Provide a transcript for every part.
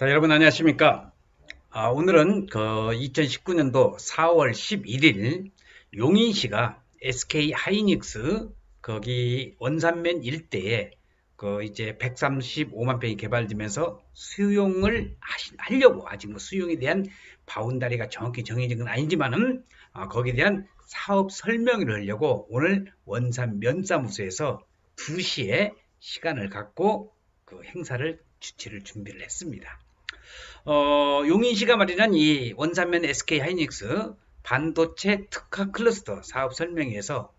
자, 여러분 안녕하십니까? 아, 오늘은 그 2019년도 4월 11일 용인시가 SK 하이닉스 거기 원산면 일대에 그 이제 135만 평이 개발되면서 수용을 하시, 하려고 아직 뭐 수용에 대한 바운다리가 정확히 정해진 건 아니지만은 아, 거기에 대한 사업 설명을 하려고 오늘 원산 면사무소에서 2시에 시간을 갖고 그 행사를 주최를 준비를 했습니다. 어, 용인시가 마련한 이 원산면 SK 하이닉스 반도체 특화 클러스터 사업 설명회에서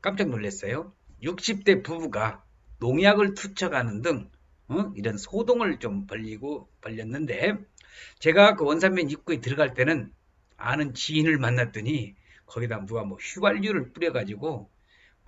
깜짝 놀랐어요. 60대 부부가 농약을 투척하는 등 어? 이런 소동을 좀 벌리고 벌렸는데 제가 그 원산면 입구에 들어갈 때는 아는 지인을 만났더니 거기다 누가 뭐 휘발유를 뿌려가지고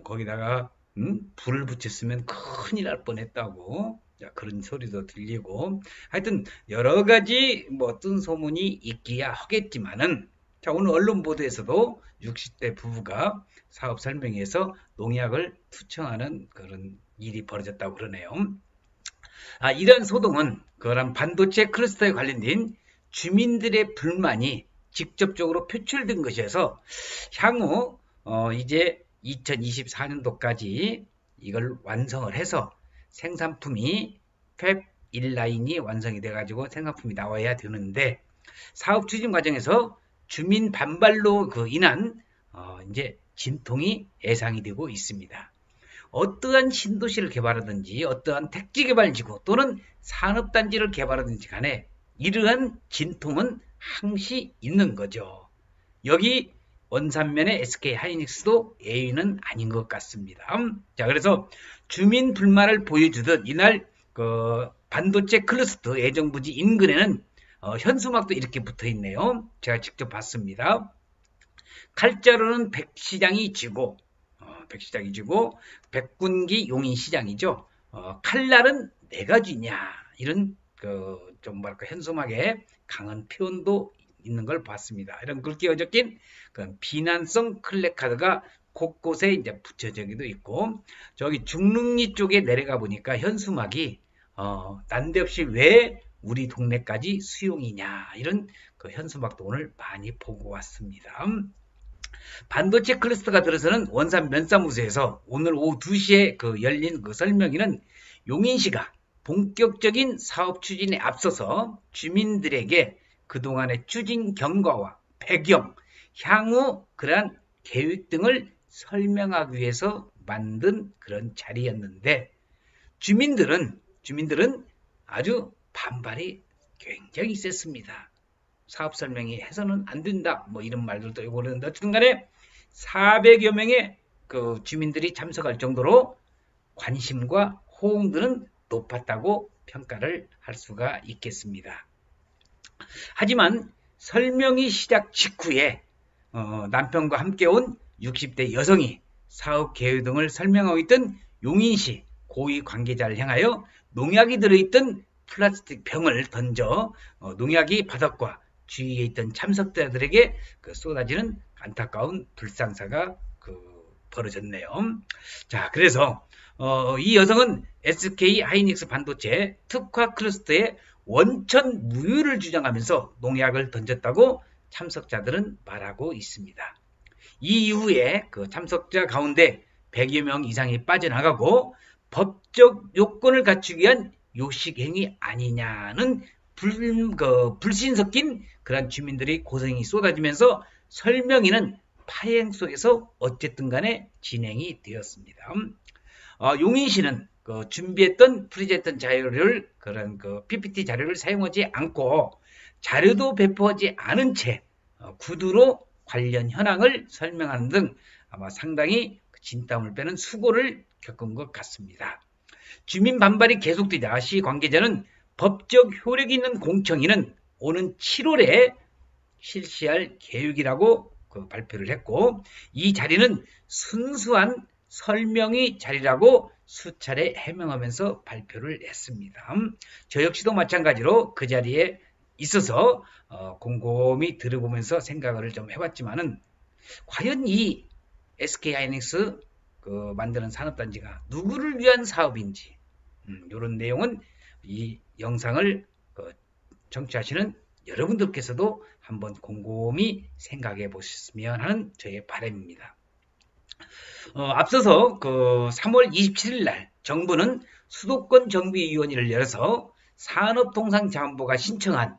거기다가 음? 불을 붙였으면 큰일 날 뻔했다고 그런 소리도 들리고 하여튼 여러 가지 뭐 어떤 소문이 있기야 하겠지만은 자 오늘 언론 보도에서도 60대 부부가 사업 설명에서 농약을 투청하는 그런 일이 벌어졌다고 그러네요. 아 이런 소동은 그런 반도체 클러스터에 관련된 주민들의 불만이 직접적으로 표출된 것이어서 향후 어 이제 2024년도까지 이걸 완성을 해서 생산품이 팹 1라인이 완성이 돼가지고 생산품이 나와야 되는데 사업 추진 과정에서 주민 반발로 그 인한 어 이제 진통이 예상이 되고 있습니다. 어떠한 신도시를 개발하든지 어떠한 택지 개발지구 또는 산업단지를 개발하든지 간에 이러한 진통은 항시 있는 거죠. 여기 원산면의 SK 하이닉스도 예의는 아닌 것 같습니다. 자, 그래서 주민 불만을 보여주듯 이날 그 반도체 클러스터 예정부지 인근에는 어, 현수막도 이렇게 붙어 있네요. 제가 직접 봤습니다. 칼자루는 백시장이 지고 어, 백시장이 지고 백군기 용인시장이죠. 어, 칼날은 네 가지냐 이런 그 좀 뭐랄까 현수막에 강한 표현도 있는 걸 봤습니다. 이런 글귀가 적힌 그 비난성 클래카드가 곳곳에 이제 붙여져기도 있고 저기 중릉리 쪽에 내려가 보니까 현수막이 어, 난데없이 왜 우리 동네까지 수용이냐 이런 그 현수막도 오늘 많이 보고 왔습니다. 반도체 클러스터가 들어서는 원산 면사무소에서 오늘 오후 2시에 그 열린 그 설명회는 용인시가 본격적인 사업 추진에 앞서서 주민들에게 그동안의 추진 경과와 배경, 향후 그러한 계획 등을 설명하기 위해서 만든 그런 자리였는데 주민들은 주민들은 아주 반발이 굉장히 셌습니다. 사업 설명이 해서는 안 된다. 뭐 이런 말들도 있고 그러는데 어쨌든 간에 400여 명의 그 주민들이 참석할 정도로 관심과 호응들은 높았다고 평가를 할 수가 있겠습니다. 하지만 설명이 시작 직후에 어, 남편과 함께 온 60대 여성이 사업 계획 등을 설명하고 있던 용인시 고위 관계자를 향하여 농약이 들어있던 플라스틱 병을 던져 어, 농약이 바닥과 주위에 있던 참석자들에게 그 쏟아지는 안타까운 불상사가 그 벌어졌네요. 자, 그래서 어, 이 여성은 SK 하이닉스 반도체 특화 클러스터의 원천 무효를 주장하면서 농약을 던졌다고 참석자들은 말하고 있습니다. 이 이후에 그 참석자 가운데 100여 명 이상이 빠져나가고 법적 요건을 갖추기 위한 요식행위 아니냐는 불, 그, 불신 섞인 그런 주민들이 고생이 쏟아지면서 설명회는 파행 속에서 어쨌든 간에 진행이 되었습니다. 어, 용인시는 그 준비했던 present 자료를 그런 그 PPT 자료를 사용하지 않고 자료도 배포하지 않은 채 어, 구두로 관련 현황을 설명하는 등 아마 상당히 진땀을 빼는 수고를 겪은 것 같습니다. 주민 반발이 계속되자 시 관계자는 법적 효력 있는 공청회는 오는 7월에 실시할 계획이라고 그 발표를 했고 이 자리는 순수한 설명의 자리라고 수차례 해명하면서 발표를 했습니다. 저 역시도 마찬가지로 그 자리에 있어서 어, 곰곰이 들어보면서 생각을 좀 해봤지만은 과연 이 SK 하이닉스 그 만드는 산업단지가 누구를 위한 사업인지 음, 이런 내용은 이 영상을 그 정치하시는 여러분들께서도 한번 곰곰이 생각해 보셨으면 하는 저의 바람입니다. 어, 앞서서 그 3월 27일 날 정부는 수도권 정비위원회를 열어서 산업통상자원부가 신청한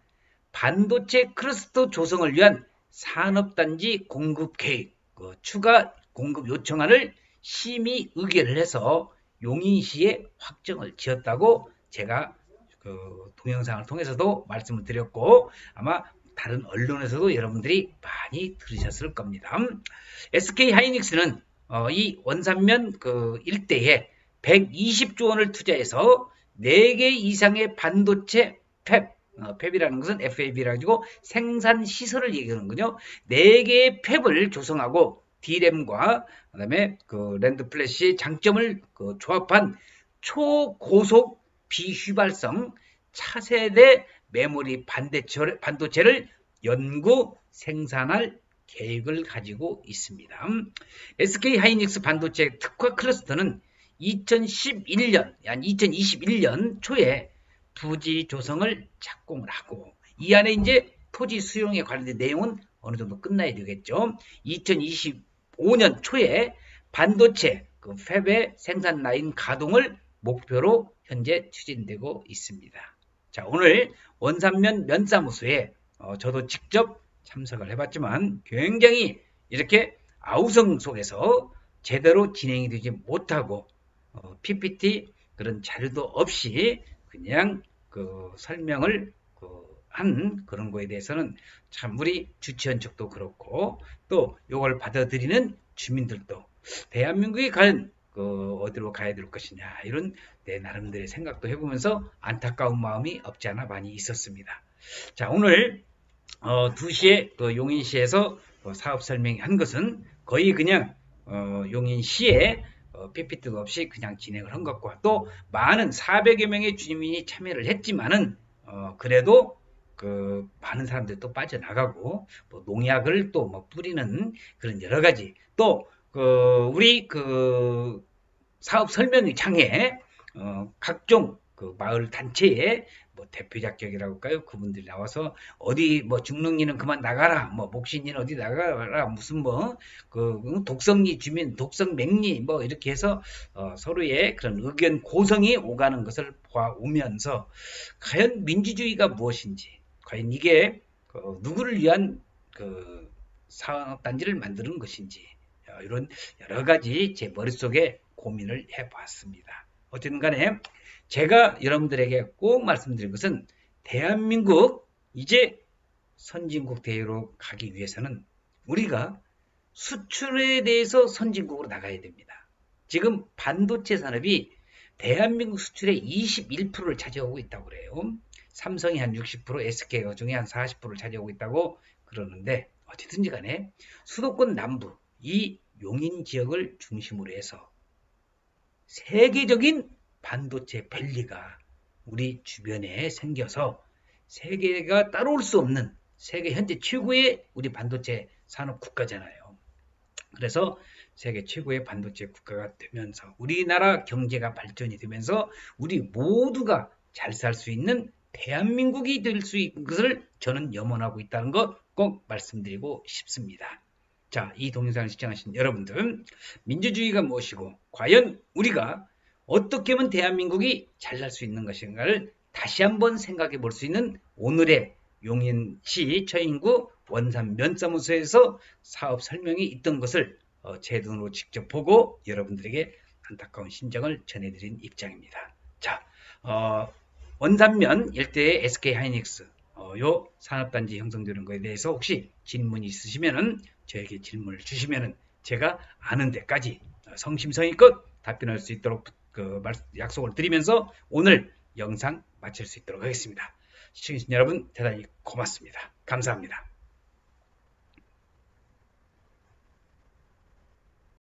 반도체 클러스터 조성을 위한 산업단지 공급 계획, 그 추가 공급 요청안을 심의 의결을 해서 용인시에 확정을 지었다고 제가 그 동영상을 통해서도 말씀을 드렸고 아마 다른 언론에서도 여러분들이 많이 들으셨을 겁니다. SK 하이닉스는 어, 이 원삼면 그 일대에 120조 원을 투자해서 4개 이상의 반도체 fab, 어, fab이라는 것은 FAB라 가지고 생산 시설을 얘기하는군요. 4개의 fab을 조성하고 D램과 그다음에 그 NAND flash 장점을 그 조합한 초고속 비휘발성 차세대 메모리 반도체를 연구 생산할 계획을 가지고 있습니다. SK 하이닉스 반도체 특화 클러스터는 2011년, 한 2021년 초에 부지 조성을 착공을 하고 이 안에 이제 토지 수용에 관련된 내용은 어느 정도 끝나야 되겠죠. 2025년 초에 반도체 그 팹의 생산 라인 가동을 목표로 현재 추진되고 있습니다. 자, 오늘 원산면 면사무소에 어, 저도 직접 참석을 해봤지만 굉장히 이렇게 아우성 속에서 제대로 진행이 되지 못하고 어, PPT 그런 자료도 없이 그냥 그 설명을 그 한 그런 거에 대해서는 참 우리 주치원 측도 그렇고 또 이걸 받아들이는 주민들도 대한민국이 과연 그 어디로 가야 될 것이냐 이런 내 나름대로의 생각도 해보면서 안타까운 마음이 없지 않아 많이 있었습니다. 자 오늘 어, 2시에 그 용인시에서 그 사업 설명한 것은 거의 그냥 어, 용인시에 어, PPT도 없이 그냥 진행을 한 것과 또 많은 400여 명의 주민이 참여를 했지만은 어, 그래도 그 많은 사람들이 또 빠져나가고 뭐 농약을 또 뭐 뿌리는 그런 여러 가지 또 그 우리 그 사업 설명 장에 어, 각종 그 마을 단체에 뭐 대표작격이라고 할까요? 그분들이 나와서 어디 뭐 중릉리는 그만 나가라, 뭐 목신리는 어디 나가라, 무슨 뭐 그 독성리 주민, 독성맹리 뭐 이렇게 해서 어 서로의 그런 의견 고성이 오가는 것을 보아오면서 과연 민주주의가 무엇인지, 과연 이게 그 누구를 위한 그 산업단지를 만드는 것인지 어, 이런 여러 가지 제 머릿속에 고민을 해봤습니다. 어쨌든 간에 제가 여러분들에게 꼭 말씀드린 것은 대한민국 이제 선진국 대회로 가기 위해서는 우리가 수출에 대해서 선진국으로 나가야 됩니다. 지금 반도체 산업이 대한민국 수출의 21%를 차지하고 있다고 그래요. 삼성이 한 60%, SK가 중에 한 40%를 차지하고 있다고 그러는데 어쨌든지 간에 수도권 남부 이 용인 지역을 중심으로 해서 세계적인 반도체 밸리가 우리 주변에 생겨서 세계가 따라올 수 없는 세계 현재 최고의 우리 반도체 산업 국가잖아요. 그래서 세계 최고의 반도체 국가가 되면서 우리나라 경제가 발전이 되면서 우리 모두가 잘 살 수 있는 대한민국이 될 수 있는 것을 저는 염원하고 있다는 것 꼭 말씀드리고 싶습니다. 자, 이 동영상을 시청하신 여러분들, 민주주의가 무엇이고, 과연 우리가 어떻게 하면 대한민국이 잘살수 있는 것인가를 다시 한번 생각해 볼 수 있는 오늘의 용인시 처인구 원산 면사무소에서 사업 설명이 있던 것을 어, 제 눈으로 직접 보고 여러분들에게 안타까운 심정을 전해드린 입장입니다. 자, 어, 원산면 일대의 SK 하이닉스 어, 요 산업단지 형성되는 것에 대해서 혹시 질문이 있으시면은 저에게 질문을 주시면은 제가 아는 데까지 성심성의껏 답변할 수 있도록 그 약속을 드리면서 오늘 영상 마칠 수 있도록 하겠습니다. 시청해주신 여러분 대단히 고맙습니다. 감사합니다.